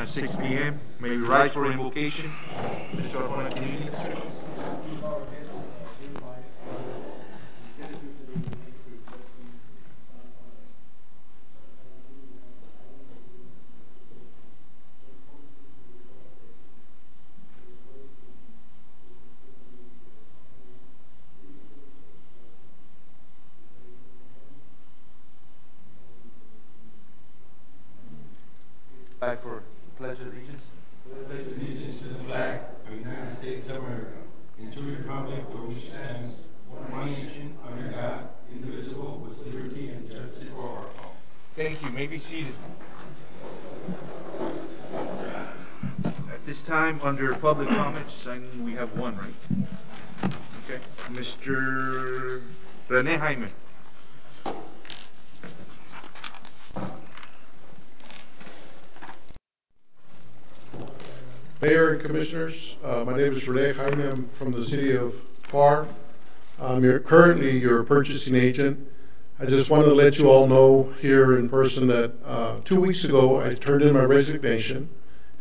at 6 p.m. May we rise for invocation. Mr. Arjona, can you lead us, please? Back for pledge of allegiance. pledge allegiance to the flag of the United States of America and to the republic for which it stands, one nation, under God, indivisible, with liberty and justice for all. Thank you. May be seated. At this time, under public comments, and we have one, right? Okay. Mr. Rene Jaime. Mayor and Commissioners, uh, my name is Rene Jaime. I'm from the city of Pharr. I'm your, currently your purchasing agent. I just wanted to let you all know here in person that uh, two weeks ago I turned in my resignation,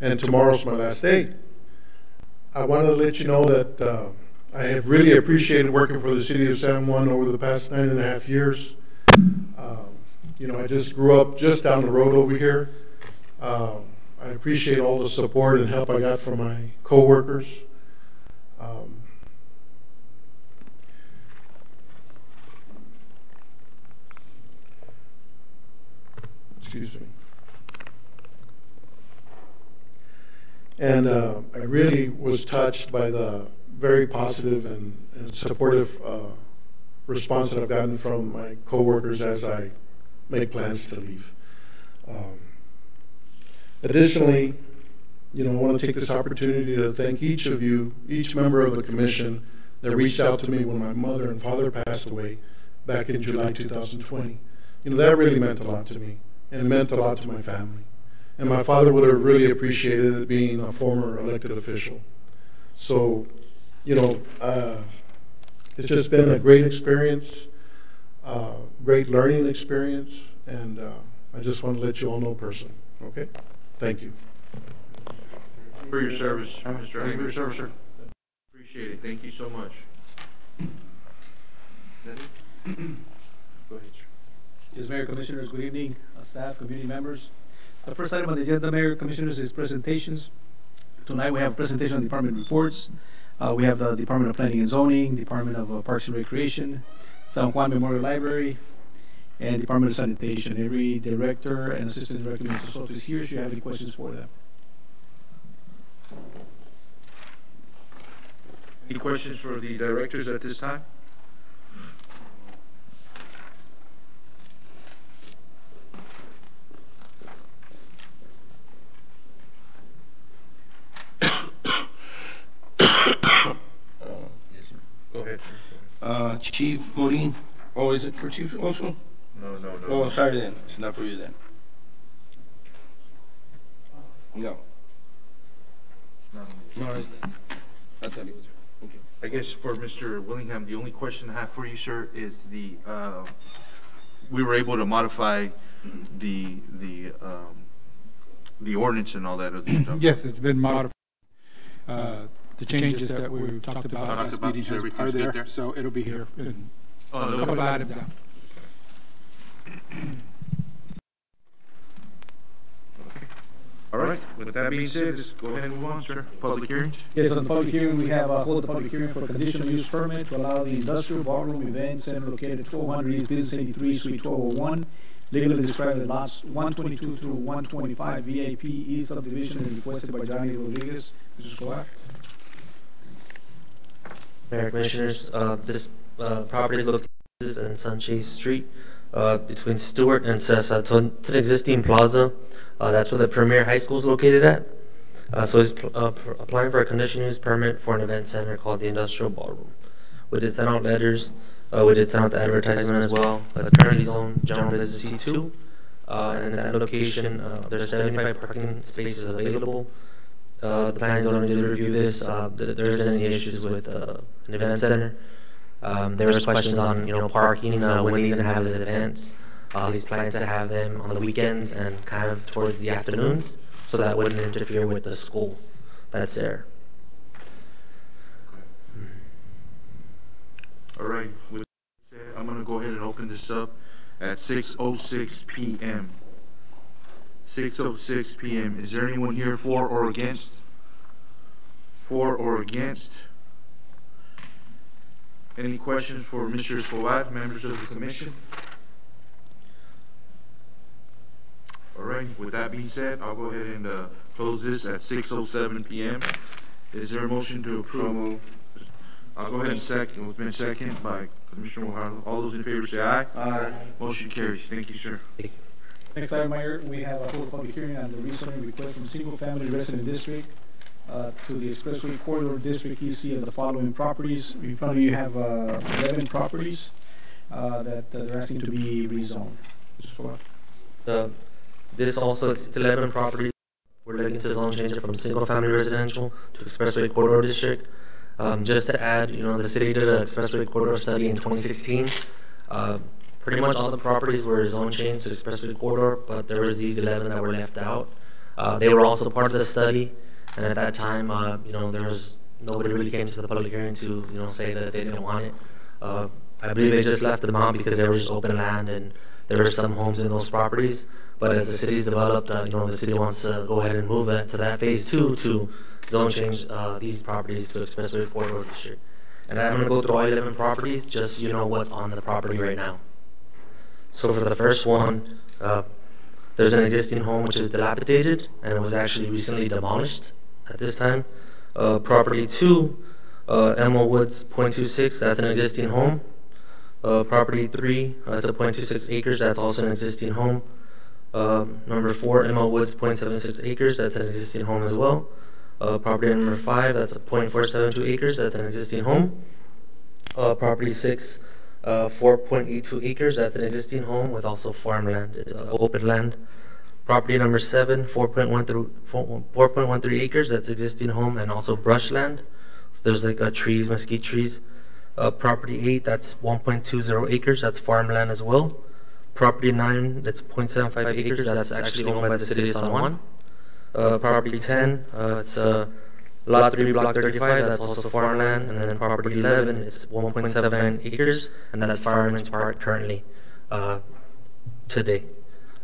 and tomorrow's my last day. I wanted to let you know that uh, I have really appreciated working for the city of San Juan over the past nine and a half years. Um, you know, I just grew up just down the road over here. Um, I appreciate all the support and help I got from my coworkers. Um, excuse me. And uh, I really was touched by the very positive and, and supportive uh, response that I've gotten from my coworkers as I make plans to leave. Um, Additionally, you know, I want to take this opportunity to thank each of you, each member of the commission that reached out to me when my mother and father passed away back in July 2020. You know, that really meant a lot to me, and it meant a lot to my family. And my father would have really appreciated it being a former elected official. So, you know, uh, it's just been a great experience, uh, great learning experience, and uh, I just want to let you all know personally. Okay? Thank you. For your service, Mr. Jaime. For your service, sir. Appreciate it. Thank you so much. Is? Go ahead, sir. Yes, Mayor, Commissioners, good evening, uh, staff, community members. The first item on the agenda, Mayor, Commissioners, is presentations. Tonight, we have presentation on department reports. Uh, we have the Department of Planning and Zoning, Department of uh, Parks and Recreation, San Juan Memorial Library, and Department of Sanitation. Every director and assistant director, Mr. Soto is here. Should you have any questions for them? Any questions for the directors at this time? Go ahead. sir. Uh, Chief Morin, oh, is it for Chief also? No, no, no. Oh, sorry then, it's not for you then. No, No. no, it's, I thought it was, okay. I guess for Mr. Willingham, the only question I have for you, sir, is the, uh, we were able to modify the, the, um, the ordinance and all that other stuff. Yes, it's been modified. Uh, The changes that we talked about Talked last about, meeting has- are there, there? so it'll be here in Oh, a no, couple of no. items down. All right, with that being said, let's go ahead and move on, sir. Public hearings? Yes, on the public hearing, we have, uh, hold the public hearing for a conditional use permit to allow the industrial ballroom event center located at twelve hundred East Business eighty-three, Suite twelve oh one, legally described as lots one twenty-two through one twenty-five VIP E subdivision and requested by Johnny Rodriguez. Mr. Escobar? Mayor Commissioners, uh, this uh, property is located in Sanchez Street uh, between Stewart and Cesar. So It's an existing plaza. Uh, That's where the Premier High School is located at. Uh, So he's uh, applying for a conditional use permit for an event center called the Industrial Ballroom. We did send out letters. We did send out the advertisement as well. It's currently zoned general business C2. Uh, And in that location, there's 75 parking spaces available. Uh, the planning zone did review this. Uh, th- there isn't any issues with uh, an event center. Um, there was questions on you know parking uh, when he's gonna have his events. Uh, he's planning to have them on the weekends and kind of towards the afternoons, so that wouldn't interfere with the school that's there. All right, with that said, I'm gonna go ahead and open this up at six oh six PM. Six oh six PM. Is there anyone here for or against? For or against? Any questions for Mr. Escobar, members of the commission? All right, with that being said, I'll go ahead and, uh, close this at six oh seven PM. Is there a motion to approve? I'll go ahead and second, it's been second by Commissioner Mojarno. All those in favor say aye. Aye. Motion carries. Thank you, sir. Next item, Mayor, we have a public hearing on the rezoning request from Single Family Resident District uh, to the Expressway Corridor District EC of the following properties. In front of you have uh, 11 properties uh, that uh, they're asking to be rezoned. The, this also, it's 11 properties. We're looking to zone change it from single-family residential to expressway corridor district. Um, just to add, you know, the city did an expressway corridor study in 2016. Pretty much all the properties were zone changed to expressway corridor, but there was these 11 that were left out. Uh, they were also part of the study, and at that time, uh, you know, there was nobody really came to the public hearing to, you know, say that they didn't want it. Uh, I believe they just left them out because there was open land and there were some homes in those properties. But as the city's developed, uh, you know, the city wants to go ahead and move that to that phase two to zone change uh, these properties to expressway corridor district. And I'm going to go through all 11 properties just so you know what's on the property right now. So for the first one, uh, there's an existing home which is dilapidated and it was actually recently demolished at this time. Uh, property two, uh, Emma Woods, .26, that's an existing home. Uh, property three, uh, that's a .26 acres, that's also an existing home. Um, number four, Emma Woods, .76 acres, that's an existing home as well. Uh, property number five, that's a .472 acres, that's an existing home. Uh, property six, uh, 4.82 acres, that's an existing home with also farmland, it's uh, open land. Property number seven, 4.13 4.13 acres, that's existing home and also brushland. So there's like uh, trees, mesquite trees. Uh, property eight, that's 1.20 acres, that's farmland as well. Property nine, that's 0.75 acres, that's actually owned by the city of San Juan. Uh, property 10, uh, it's uh, lot 3, block 35, that's also farmland. And then property 11, it's 1.79 acres, and that's Fireman's Park currently uh, today.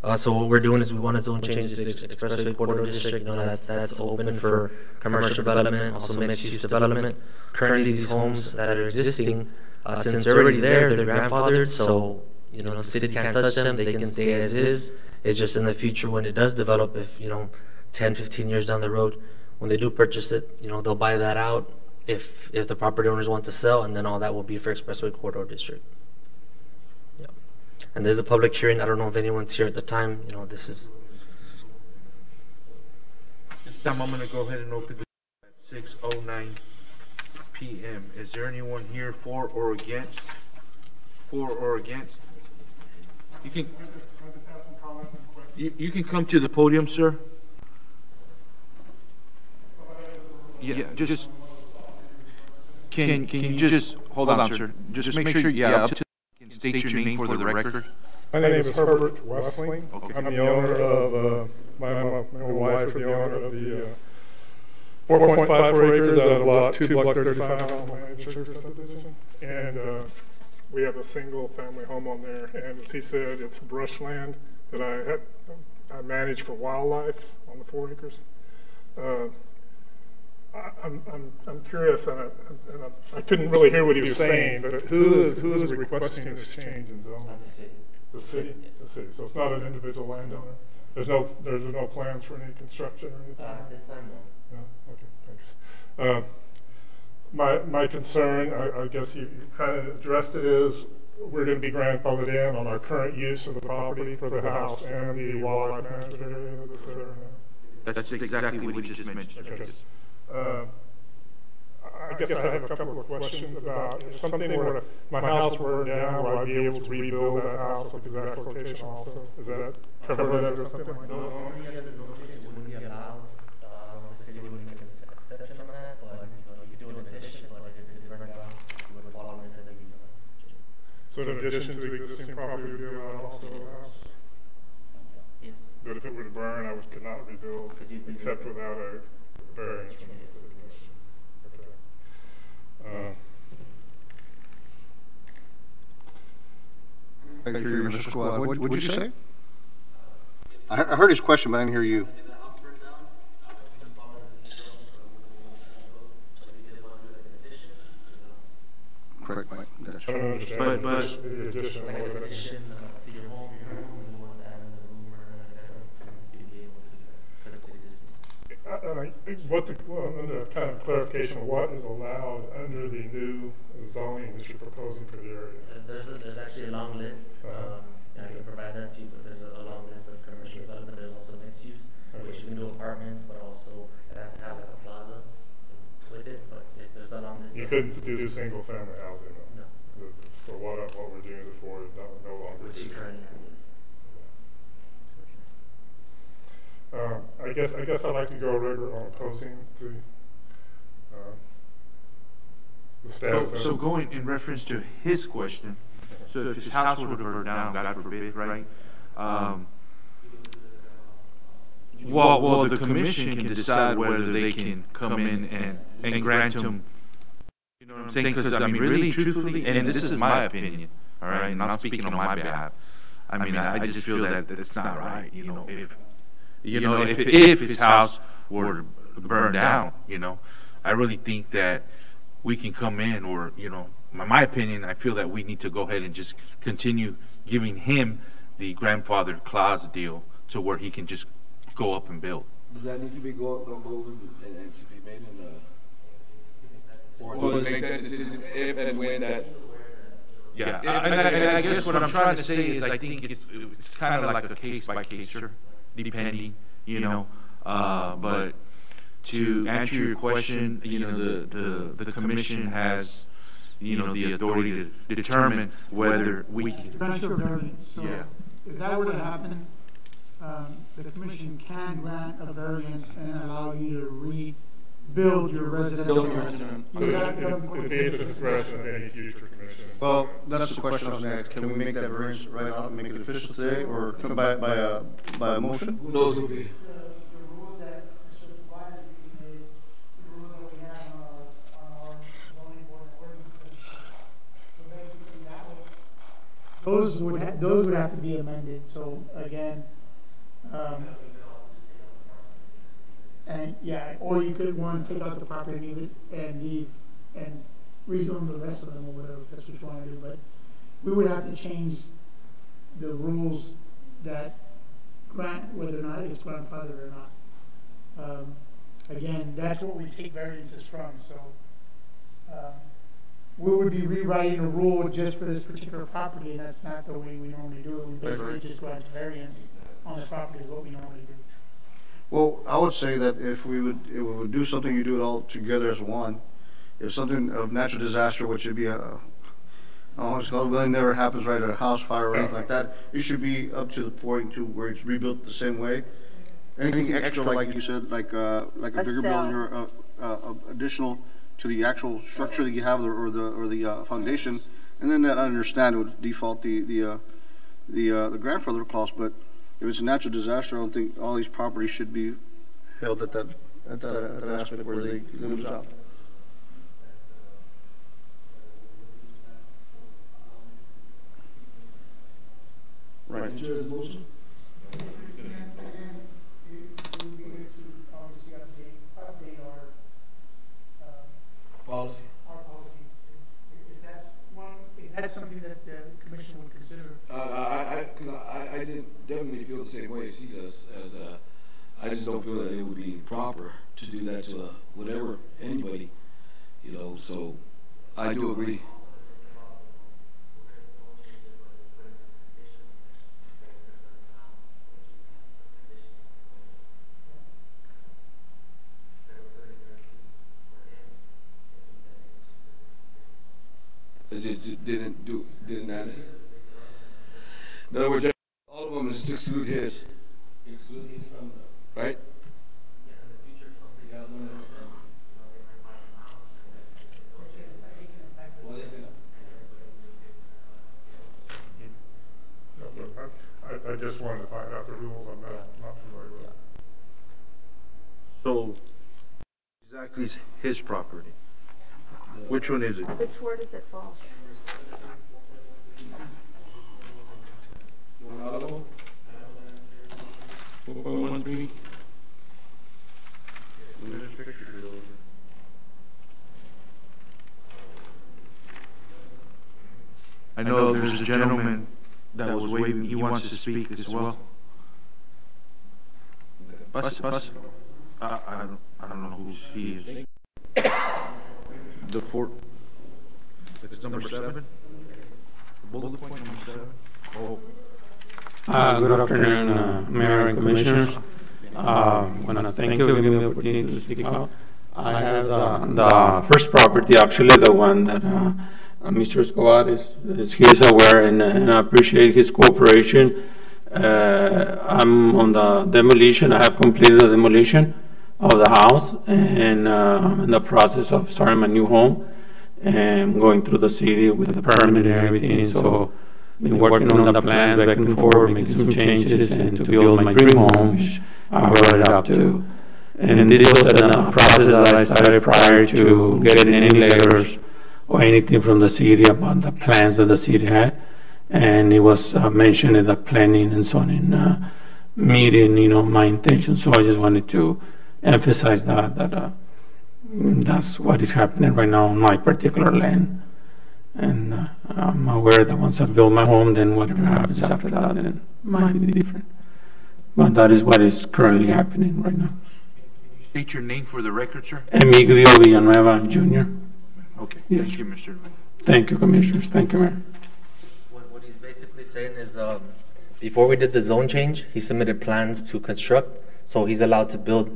Uh, so what we're doing is we want to zone change the expressway corridor district. You know that's that's open for commercial development, also mixed use development. Currently, these homes that are existing, uh, since they're already there, they're grandfathered. So you know the city can't touch them; they can stay as is. It's just in the future when it does develop, if you know, 10, 15 years down the road, when they do purchase it, you know they'll buy that out if if the property owners want to sell, and then all that will be for expressway corridor district. Yeah. And there's a public hearing. I don't know if anyone's here at the time. You know, this is This time I'm gonna go ahead and open this at six oh nine PM. Is there anyone here for or against? For or against? You can, you, you can come to the podium, sir. Yeah, just, can, can you just, hold on, sir. Just make sure, yeah, up to, can state your name for the record. My name is Herbert Westling. Okay. I'm the owner of, uh, my, my, my wife is the owner of the, uh, four point five four acres out of lot two, block thirty-five on my church subdivision. And, uh, we have a single family home on there, and as he said, it's brushland that I had, I manage for wildlife on the four acres. Uh, I- I'm, I'm, I'm curious, and I, and I- I couldn't really hear what he was saying, but who is, who is requesting this change in zone? The city, the city, the city. so it's not an individual landowner? There's no, there's no plans for any construction or anything? this time, No, okay, thanks. Uh, My, my concern, I, I guess you kind of addressed it, is we're going to be grandfathered in on our current use of the property for the house and the wildlife management area that's there now. That's exactly what he just mentioned. Okay. Uh, I guess I have a couple of questions about if something were to, my house were down, would I be able to rebuild that house at the exact location also? Is that covered under something like that? wouldn't be allowed, uh, the city wouldn't make an exception on that, but, you know, you could do an addition, but if it burned out, you would fall under the So in addition to the existing property, would be allowed also a house? Yes. But if it were to burn, I would, could not rebuild Could you rebuild? except without a variance from the city commission. Okay. Uh, I hear you, Mr. Squad. What would you say? I heard his question, but I didn't hear you. Correct, Mike. Gotcha. don't understand. But- but- the addition- The addition, Like what an does that mean? addition uh, to your home, your home, and you want to add another room or another bedroom, you'd be able to do that, because it's existing. Uh, what the, well, the kind of clarification, of what is allowed under the new zoning that you're proposing for the area? Uh, There's, a- there's actually a long list, Uh-huh. um, and I can provide that to you, but there's a a long list of commercial development, there's also mixed use, which you can do apartments, but also it has to have like a plaza with it, but if there's a long list. You couldn't do single-family housing, though. No, The- So what, what we're doing it for is no, no longer. which you do. currently have, yes. I guess, I guess I'd like to go regular on opposing the, uh, the So, status of. so going in reference to his question, so if his house were to burn down, God forbid, right? Um, well, well, the commission can decide whether they can come in and, and grant him, you know what I'm saying? Because, I mean, really truthfully, and this is my opinion, all right, and I'm speaking on my behalf. I mean, I, I just feel that, that it's not right, you know, if, you know, if, if his house were to burn down, you know, I really think that we can come in or, you know, my, my opinion, I feel that we need to go ahead and just continue giving him the grandfather clause deal to where he can just go up and build. Does that need to be go, go, go and, and to be made in the? Or Well, does make that decision if and when that? Yeah, I- and I, and I guess what I'm trying to say is I think it's, it's kind of like a case by case, sure, depending, you know, uh, but to answer your question, you know, the, the, the commission has, you know, the authority to determine whether we can. your variance, so Yeah. if that were to happen, um, the commission can grant a variance and allow you to rebuild your residential. Build your resident- You would have to come It'd be at the discretion of any future commission. Well, that's the question I was gonna ask. Can we make that variance right out and make it official today, or come by, by a, by a motion? Who knows who'll be? The, the rules that Mr. Wise is the rules that we have on our, on our zoning board ordinances. So basically that would. Those would, ha- those would have to be amended, so again, um, and, yeah, or you could, one, take out the property and leave it, and leave, and rezone the rest of them, or whatever, if that's what you wanna do, but we would have to change the rules that grant, whether or not it's grandfathered or not. Um, again, that's what we take variances from, so, um, we would be rewriting a rule just for this particular property, and that's not the way we normally do it. We basically just grant variance on the property is what we normally do. Well, I would say that if we would, if we would do something, you do it all together as one. If something of natural disaster, which would be a, oh, it's called, really never happens, right, a house fire or anything like that, it should be up to the point to where it's rebuilt the same way. Anything extra, like you said, like, uh, like a A bigger cell. building or, uh, uh, additional to the actual structure that you have or or the, or the, uh, foundation, and then that I understand would default the, the, uh, the, uh, the grandfather clause, but if it's a natural disaster, I don't think all these properties should be held at that, at that, at that aspect where they lose out. Right. Enter the motion? Policy. our policies. If that's one, if that's something that the commission would consider. Uh, I, I, cause I, didn't definitely feel the same way as he does, as, uh, I just don't feel that it would be proper to do that to, uh, whatever, anybody, you know, so I do agree. Didn't do, didn't it. In other words, problem is exclude his. Exclude his from the right. I, I just wanted to find out the rules. I'm yeah. not familiar with. Yeah. So, exactly is his property. Which one is it? Which word does it fall? I there's a gentleman that was waving, he wants to speak as well. Bus, bus. I, I don't, I don't know who he is. The four, it's number seven? Bullet point number seven? Oh, Uh, Good afternoon, uh, Mayor and Commissioners. Uh, want to thank you for giving me the opportunity to speak out. I have the the first property, actually the one that uh, uh, Mr. Escobar is, is- he is aware and and I appreciate his cooperation. Uh, I'm on the demolition, I have completed the demolition of the house and uh, I'm in the process of starting my new home and going through the city with the permit and everything, so been working on the plan back and forth, making some changes and to build my dream home, which I brought it up to. And this was a process that I started prior to getting any letters or anything from the city about the plans that the city had. And it was uh, mentioned in the planning and zoning uh, meeting, you know, my intention. So I just wanted to emphasize that, that uh, that's what is happening right now on my particular land. And uh, I'm aware that once I build my home, then whatever happens after that, then it might be different. But that is what is currently happening right now. State your name for the record, sir? Emigdio Villanueva Jr. Okay, Yes. thank you, Mr. Thank you, Commissioners. Thank you, Mayor. What, what he's basically saying is, um, before we did the zone change, he submitted plans to construct, so he's allowed to build,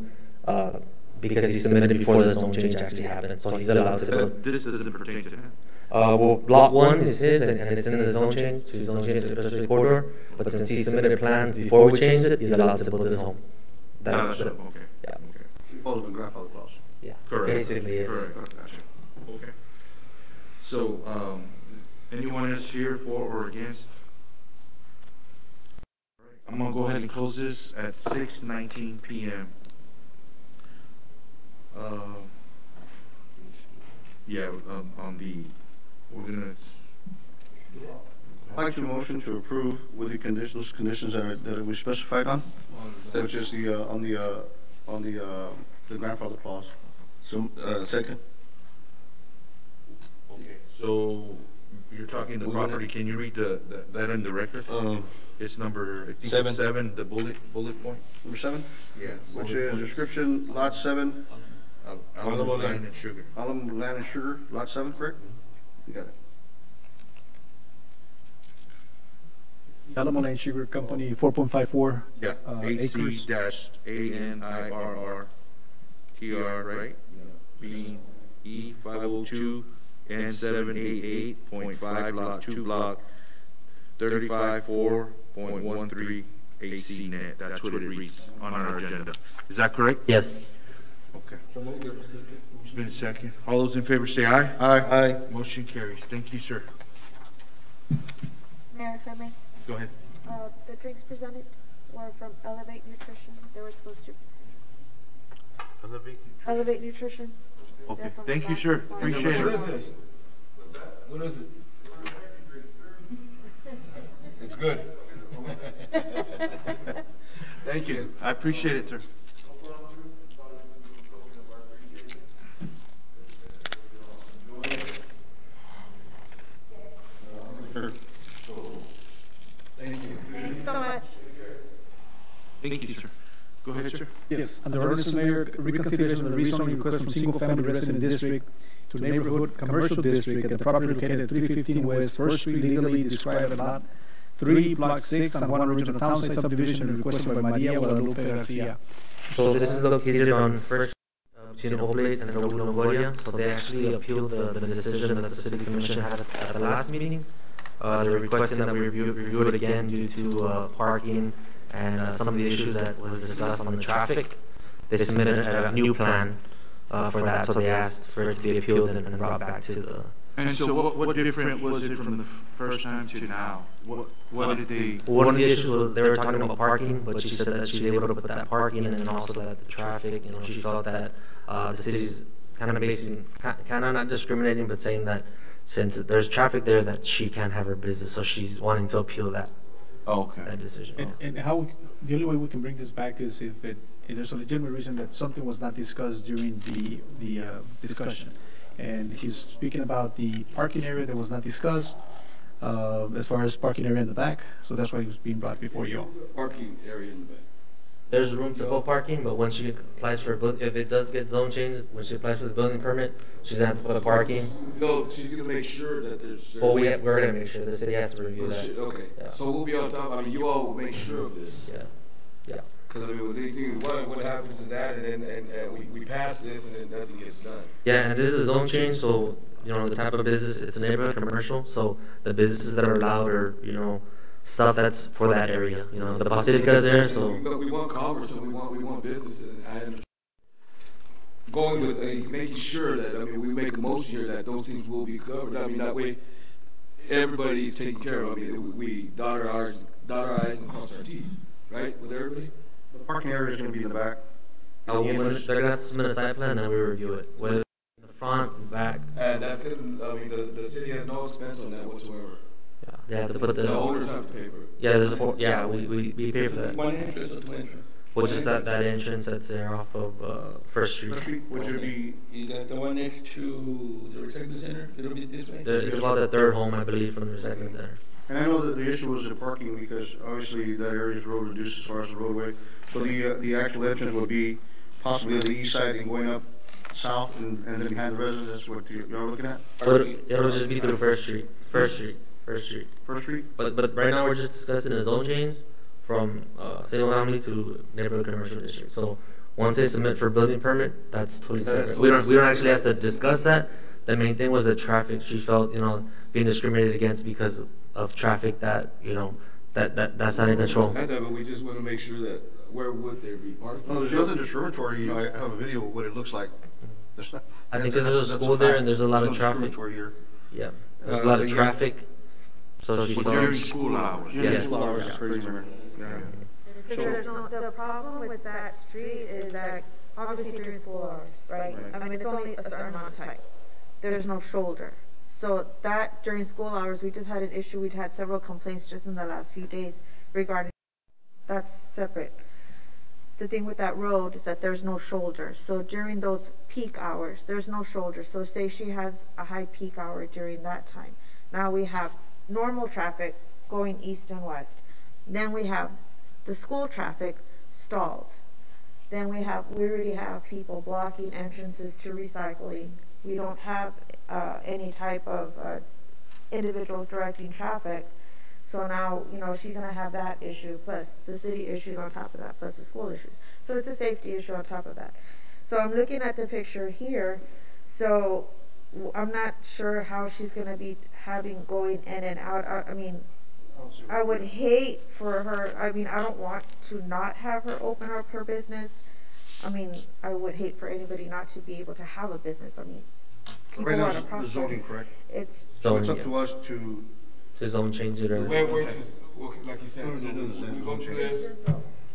uh, because he submitted before the zone change actually happened, so he's allowed to build. This doesn't pertain to him. Uh, well, lot one is his, and, and it's in the zone change, to zone change to special corridor, but since he submitted plans before we changed it, he's allowed to build his home. Ah, That's, that's the- right, okay. yeah, Follows the grandfather clause. yeah, Correct. basically is. Correct. Gotcha. Okay. So, um, anyone else here for or against? I'm gonna go ahead and close this at six nineteen PM. Um, yeah, um, on the, we're gonna, I'd like to motion to approve with the conditions, conditions that are, that we specified on, which is the, uh, on the, uh, on the, uh, the grandfather clause. So, uh, second? Okay, so you're talking the We're property, can you read the, that- that in the record? Um, It's number, I think Seven. it's seven, the bullet, bullet point? Number seven, Yeah. which is point. description, lot seven, Al- Alamo Alamo Land. Land and Sugar. Alamo Land and Sugar, lot seven, correct? You got it. Alamo Land Sugar Company, four point five four. Yeah, uh, AC acres. dash A N I R R T R, right? B E five oh two N seven eight eight point five lot two block thirty-five four point one three AC net. That's what it reads on our agenda. Is that correct? Yes. Okay. It's been a second. All those in favor say aye. Aye. Aye. Motion carries. Thank you, sir. Mayor, if I may, Go ahead. uh, the drinks presented were from Elevate Nutrition. They were supposed to, Elevate Nutrition. Okay, They're from thank you, sir. Appreciate What it. is this? What is it? It's good. Thank you. I appreciate it, sir. Thank you. Thank you. So much. Thank you, sir. Go ahead, sir. Yes, under ordinance, Mayor, reconsideration of the rezoning request from single-family resident district to neighborhood commercial district at the property located at three fifteen West First Street legally described as lot three, block six, and one original town site subdivision requested by Maria Guadalupe Garcia. So this is located on First, uh, between Oblate and Raul Longoria, so they actually appealed the, the decision that the city commission had at at the last meeting. Uh, they're requesting that we review, review it again due to, uh, parking and, uh, some of the issues that was discussed on the traffic. They submitted a, new plan, uh, for that, so they asked for it to be appealed and, and brought back to the, And so what, what different was it from the first time to now? What, what did they? One of the issues was they were talking about parking, but she said that she's able to put that parking and then also that the traffic, you know, she felt that, uh, the city's kind of basing, kind of not discriminating, but saying that since there's traffic there, that she can't have her business, so she's wanting to appeal that, Okay. that decision. And, and how, we- the only way we can bring this back is if it, if there's a legitimate reason that something was not discussed during the, the, uh, discussion. And he's speaking about the parking area that was not discussed, uh, as far as parking area in the back, so that's why he was being brought before you all. Parking area in the back. There's room to put parking, but when she applies for, a buil- if it does get zone changed, when she applies for the building permit, she's gonna have to put a parking. No, she's gonna make sure that there's. Well, we, ha- we're gonna make sure, the city has to review that. Okay, Yeah. so we'll be on top, I mean, you all will make sure of this. Yeah, yeah. Cause I mean, with these things, what, what happens is that, and then, and, and we, we pass this, and then nothing gets done. Yeah, and this is zone change, so, you know, the type of business, it's a neighborhood commercial, so the businesses that are allowed are, you know, stuff that's for that area, you know, the Basilica is there, so. But we want commerce, and we want, we want business, and I. Going with, uh, making sure that, I mean, we make a motion here that those things will be covered, I mean, that way, everybody's taken care of, I mean, we dot our i's, dot our i's and cross our t's, right, with everybody? The parking area is gonna be in the back. Uh, when they're gonna have to submit a site plan, and then we review it, whether in the front, back, And that's gonna, I mean, the, the city has no expense on that whatsoever. Yeah, they have to put the. The owners have to pay for it. Yeah, there's a, four- yeah, we, we, we pay for that. One entrance or two entrance? Which is that, that entrance that's there off of, uh, First Street. First Street, which would be, Is that the one next to the recycling center? It'll be this way? There, it's about the third home, I believe, from the recycling center. and I know that the issue was the parking because obviously that area is road reduced as far as the roadway. So the, uh, the actual entrance would be possibly on the east side and going up south and, and then behind the residence, that's what you- y'all looking at? So it'll, it'll just be through First Street, First Street, First Street. First Street? But, but right now, we're just discussing a zone change from, uh, single family to neighborhood commercial district. So, once they submit for building permit, that's totally That's separate. We don't, we don't actually have to discuss that. The main thing was the traffic, she felt, you know, being discriminated against because of traffic that, you know, that, that, that's not in control. I know, but we just wanna make sure that, where would there be parking? No, there's nothing discriminatory, you know, I have a video of what it looks like. There's not- I think 'cause there's a that's school there and there's a lot of traffic. here. Yeah, there's a Uh, lot of yeah. traffic, so she Well, during school hours. Yes. it's a lot of hours, it's crazy, man. Yeah. Because there's no, the problem with that street is that obviously during school hours, right? I mean, it's only a certain amount of time. There's no shoulder. So that during school hours, we just had an issue, we'd had several complaints just in the last few days regarding, that's separate. The thing with that road is that there's no shoulder. So during those peak hours, there's no shoulder. So say she has a high peak hour during that time. Now we have normal traffic going east and west. Then we have the school traffic stalled. Then we have, we already have people blocking entrances to recycling. We don't have, uh, any type of, uh, individuals directing traffic. So now, you know, she's gonna have that issue, plus the city issues on top of that, plus the school issues. So it's a safety issue on top of that. So I'm looking at the picture here, so I'm not sure how she's gonna be having going in and out. I, I mean, I would hate for her, I mean, I don't want to not have her open up her business. I mean, I would hate for anybody not to be able to have a business. I mean, people Right now, want to it's the prosper. zoning, correct? It's, So it's Zoning, up to us to, To zone change it or. Where, where it's just, okay, like you said, so we no, go no, through change. this,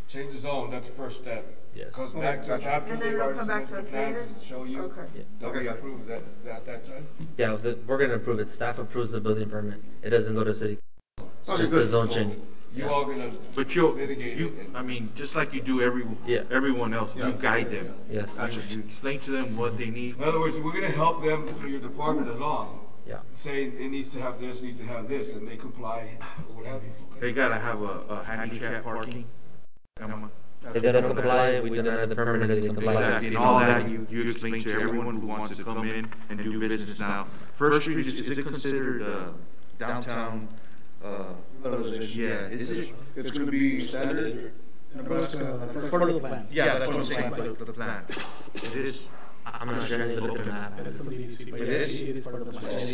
change the zone, that's the first step. Yes. Comes back to us after And then they've they'll already come back submitted to the us plans later? to show you okay. that Okay, we got it. approve that, that, that time. Yeah, the, we're gonna approve it. Staff approves the building permit. It doesn't go to city. It's Okay, just the good. zone change. You all gonna But you'll, mitigate you, it. and- I mean, just like you do every, Yeah. everyone else, you guide them. Yes. You explain to them what they need. In other words, we're gonna help them through your department along, Yeah. saying it needs to have this, needs to have this, and they comply, or what have you. They gotta have a, a handicap parking. Come on. If they don't comply, we deny the permit, and they comply. Exactly, and all that you, you explain to everyone who wants to come in and do business now. First Street, is, is it considered, uh, downtown, uh, yeah, is it? it's gonna be standard. That's, uh, that's part of the plan. Yeah, that's what I'm saying, the, the plan. It is, I- I'm not sure, I need to look at the map. That's something needs to be- It is? It is part of the plan.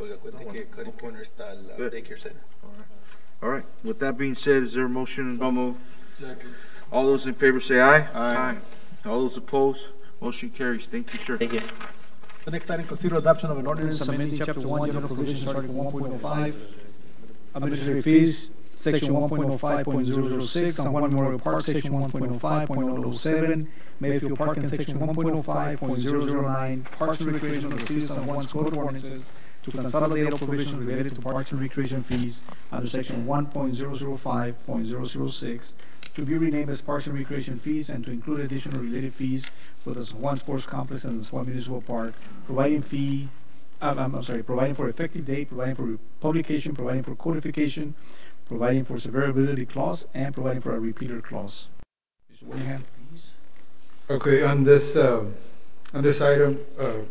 Oiga, cuente que Cari Corner está al Good. daycare center. All right, with that being said, is there a motion? So move. Second. All those in favor say aye. Aye. All those opposed, motion carries. Thank you, sir. Thank you. The next item, consider adoption of an ordinance amending chapter one, general provisions, article one point oh five, administrative fees, section one point oh five point zero zero six, San Juan Memorial Park, section one point oh five point oh oh seven, Mayfield Park, and section one point oh five point zero zero nine, Parks and Recreation of the City of San Juan's Code of Ordinances, to consolidate all provisions related to parks and recreation fees under section one point zero zero five point zero zero six, to be renamed as Parks and Recreation fees and to include additional related fees for the San Juan Sports Complex and the San Juan Municipal Park, providing fee, um, I'm, I'm sorry, providing for effective date, providing for publication, providing for codification, providing for severability clause, and providing for a repealer clause. Mr. Willingham? Okay, on this, um, on this item, uh,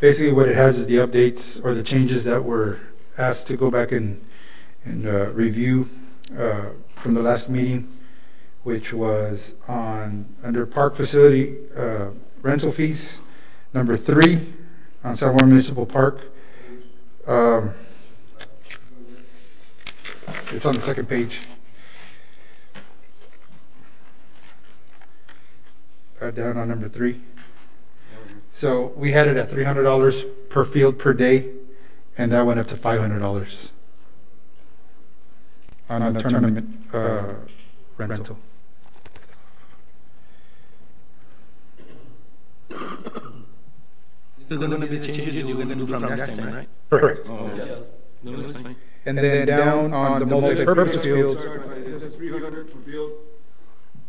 basically what it has is the updates or the changes that were asked to go back and, and uh, review uh, from the last meeting, which was on, under park facility uh, rental fees, number three, on San Juan Municipal Park. Um, It's on the second page. Uh, Down on number three. So we had it at three hundred dollars per field per day, and that went up to five hundred dollars on a tournament uh, rental. They're gonna be the changes you're gonna do from last time, right? Correct. Oh, yes. No, that's fine. And then down on the multi-purpose fields, Sorry, it says three hundred per field.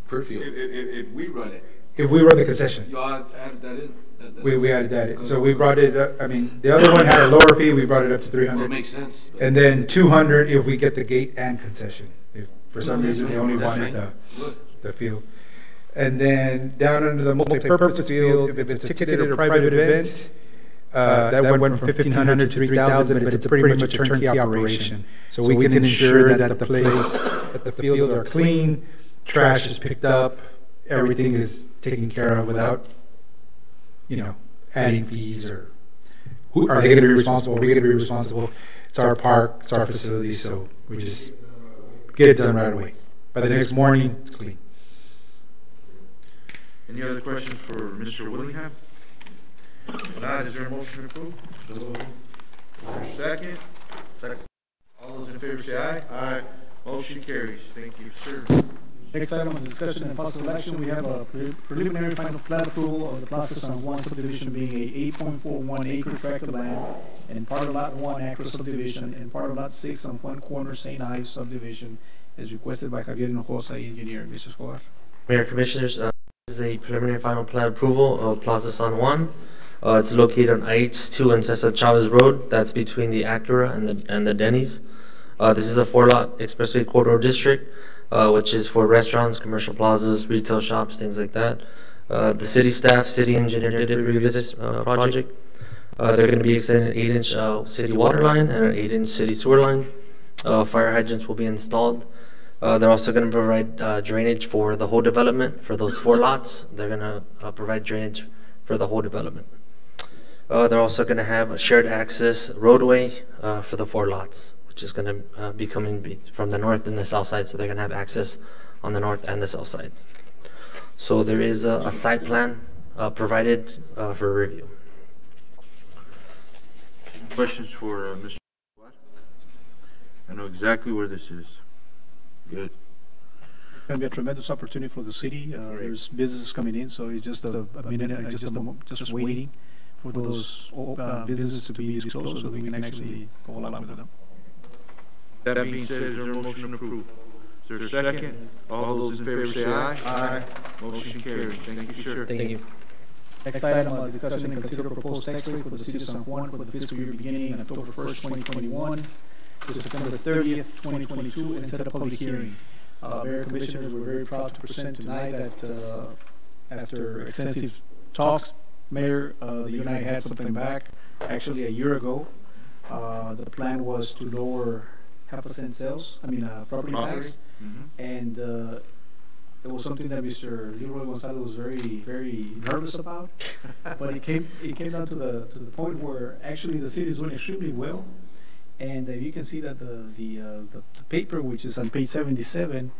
Per If, if, if, if we run it, if we run the concession, you all added that in? That- that- we, we added that in. So we brought it, up- I mean, the other one had a lower fee, we brought it up to three Well, it hundred. makes sense. but- And then two hundred if we get the gate and concession. If for some reason they only That's wanted the, fine. Good. the field. And then down under the multi-purpose field, if it's a ticketed or private event, uh, that went from fifteen hundred to three thousand, but it's a pretty much a turnkey operation. So we can ensure that the place, that the fields are clean, trash is picked up, everything is taken care of without, you know, adding fees or, who, are they gonna be responsible? Are we gonna be responsible? It's our park, it's our facility, so we just get it done right away. By the next morning, it's clean. Any other questions for Mr. Willingham? If not, is there a motion to approve? Is there a second? Second. All those in favor say aye. Aye. Motion carries. Thank you, sir. Next item on discussion and possible action, we have a pre- preliminary final plat approval of the Plaza San Juan subdivision being a eight point four one acre tract of land and part of lot one Acro subdivision and part of lot six on one corner St. Ives subdivision as requested by Javier Hinojosa, engineer. Mr. Escobar? Mayor Commissioners, uh, this is a preliminary final plat approval of Plaza San Juan. Uh, It's located on IH2 and Cesar Chavez Road. That's between the Acura and the and the Denny's. Uh, This is a four-lot expressway corridor district, uh, which is for restaurants, commercial plazas, retail shops, things like that. Uh, The city staff, city engineer did review this uh, project. Uh, They're going to be extending an eight-inch uh, city water line and an eight-inch city sewer line. Uh, Fire hydrants will be installed. They're also going to provide drainage for the whole development for those four lots. They're going to provide drainage for the whole development. They're also going to have a shared access roadway for the four lots, which is going to uh, be coming be- from the north and the south side. So they're going to have access on the north and the south side. So there is a, a site plan uh, provided uh, for review. Questions for uh, Mr. Escobar? I know exactly where this is. Good. It's gonna be a tremendous opportunity for the city. Uh, there's businesses coming in, so it's just a, a minute, uh, just a, mo- just waiting for those, uh, businesses to be disclosed so that we can actually go along with them. That being said, is there a motion to approve? Is there a second? All those in favor say aye. Aye. Motion carries. Thank you, sir. Thank you. Next item, uh, discussion and consider proposed tax rate for the city of San Juan for the fiscal year beginning on October first, twenty twenty-one to September thirtieth, twenty twenty-two, and set a public hearing. Uh, Mayor Commissioners, we're very proud to present tonight that, uh, after extensive talks, Mayor, uh, you and I had something back, actually a year ago. Uh, the plan was to lower half a cent sales, I mean, uh, property tax. Mhm. And uh, it was something that Mr. Leroy Gonzalez was very, very nervous about. but it came, it came down to the to the point where actually the city is doing extremely well, and uh, you can see that the the, uh, the the paper, which is on page seventy-seven,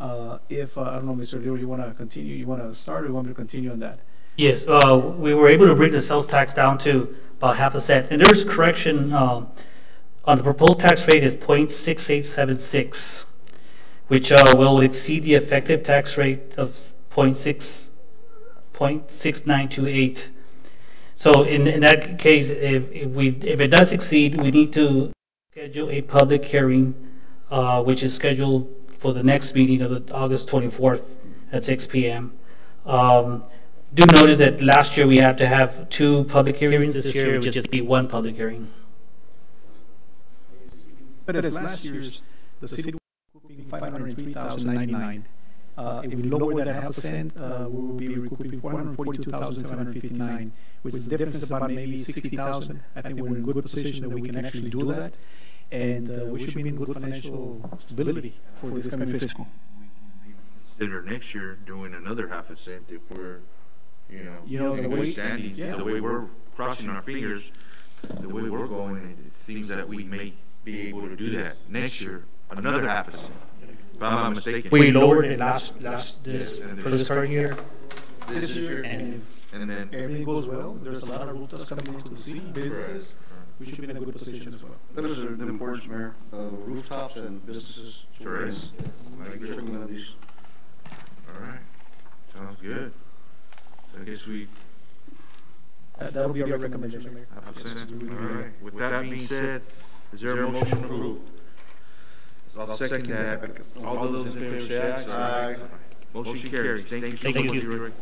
uh, if uh, I don't know, Mr. Leroy, you want to continue, you want to start, or you want me to continue on that? Yes, uh, we were able to bring the sales tax down to about half a cent. And there's correction, um, on the proposed tax rate is 0.6876, which, uh, will exceed the effective tax rate of 0.6, 0.6928. So in, in that case, if, if we, if it does exceed, we need to schedule a public hearing, uh, which is scheduled for the next meeting of the August 24th at 6 PM. Um, do notice that last year we had to have two public hearings. This year it would just be one public hearing. But as last year's, the city was recouping five hundred and three thousand ninety-nine. Uh, if we lower that half percent, uh, we will be recouping four hundred and forty-two thousand seven hundred and fifty-nine, which is the difference is about maybe sixty thousand. I think we're in a good position that we can actually do that. And, uh, we should be in good financial stability for this coming fiscal. Consider next year doing another half a cent if we're, you know, You know, in the good way- standings, yeah. the way we're crossing our fingers, the way we're going, it- it seems that we may be able to do that next year, another half a cent. If I'm not mistaken. We lowered it last, last, this, And for this current year. This year, And and then. Everything goes well, there's a lot of rooftops coming into the city, businesses, we should be in a good position as well. Those are the importance, Mayor, uh, rooftops and businesses. Sure is. I agree. Certainly one of these. All right, sounds good. So I guess we That, that'll be our recommendation, Mayor. have a cent. All right, with that being said, is there a motion to approve? I'll second that. All those in favor say aye. Aye. Motion carries. Thank you so Thank much, you. Rick.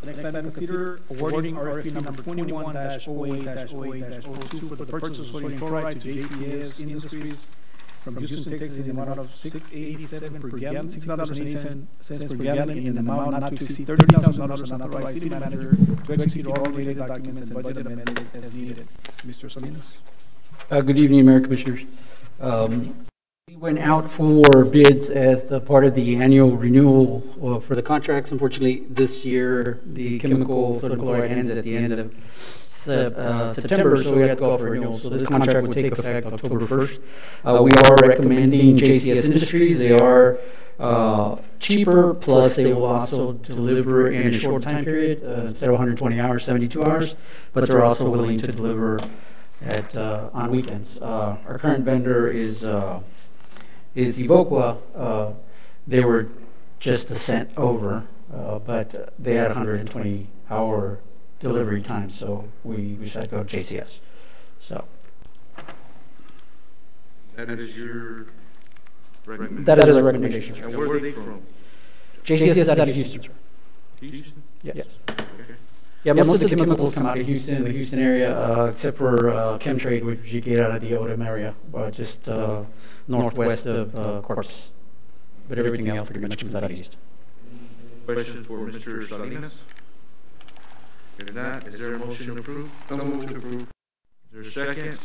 The next item, consider awarding RFP number twenty-one 8 8 2 for the purchase of sodium chloride to JCS Industries from Houston, Texas, in the amount of six eighty-seven per gallon, six dollars and eighty cents per gallon, in an amount not to exceed thirty thousand dollars, and authorize city manager to execute all related documents and budget amendment as needed. Mr. Salinas? Uh, Good evening, Mayor Commissioners. Um, We went out for bids as the part of the annual renewal uh, for the contracts. Unfortunately, this year, the chemical sodium chloride ends at the end of Sep- uh, September, so we had to go out for renewal. So this contract will take effect October 1st. Uh, We are recommending JCS Industries. They are uh, cheaper, plus they will also deliver in a short time period, uh, instead of 120 hours, 72 hours, but they're also willing to deliver at, uh, on weekends. Uh, Our current vendor is, uh, is Evoqua. Uh, They were just a cent over, uh, but they had 120 hour delivery time, so we we decided to go JCS. So That is your recommendation? that is our recommendation. And where are they from? JCS is out of Houston. Houston? Yes. Okay. Yeah, most of the chemicals come out of Houston, the Houston area, uh, except for uh, Chemtrade, which you get out of the Odem area, but just uh, northwest of uh, Corpus. But everything else pretty much comes out of Houston. Questions for Mr. Salinas? If not, is there a motion to approve? No moved to approve. Is there a second?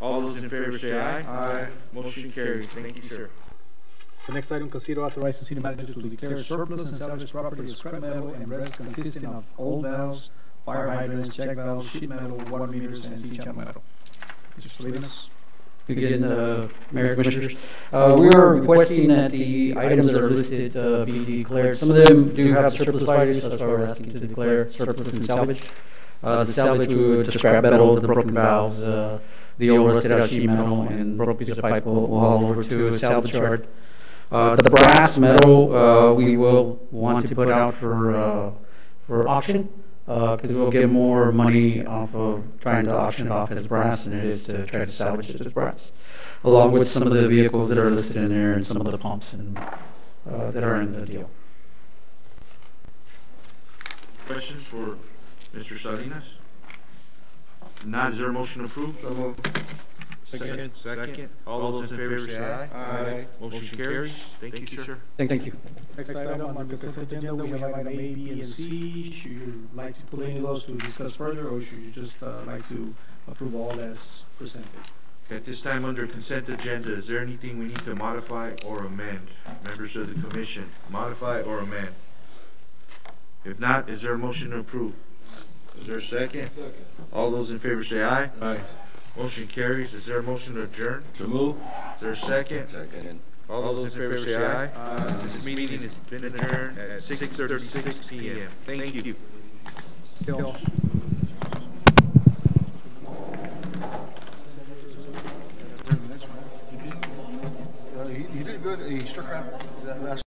All those in favor say aye. Aye. Motion carries. Thank you, sir. The next item, consider authorizing city manager to declare surplus and salvage property as scrap metal and rests consisting of old valves, fire hydrants, check valves, sheet metal, water meters, and C-channel metal. Mr. Salinas? Begin, uh, Mayor Commissioners. Uh, We are requesting that the items that are listed uh, be declared. Some of them do have surplus values, that's why we're asking to declare surplus and salvage. Uh, The salvage, we would scrap metal, the broken valves, uh, the old rusted out sheet metal, and broken piece of pipe will haul over to a salvage yard. Uh, The brass metal, uh, we will want to put out for, uh, for auction, because we'll get more money off of trying to auction it off as brass than it is to try to salvage it as brass, along with some of the vehicles that are listed in there and some of the pumps and, that are in the deal. Questions for Mr. Salinas? Not, is there a motion to approve? So moved. Second. Second. All those in favor say aye. Aye. Motion carries. Thank you, sir. Thank thank you. Next item on the consent agenda, we have item A, B, and C. Should you like to put any of those to discuss further, or should you just uh, like to approve all as presented? At this time, under consent agenda, is there anything we need to modify or amend? Members of the commission, modify or amend? If not, is there a motion to approve? Is there a second? Second. All those in favor say aye. Aye. Motion carries. Is there a motion to adjourn? To move. Is there a second? Second. All those in favor say aye. Aye. This meeting has been adjourned at 6:36 PM. Thank you. Bill. He did good. He struck out that last.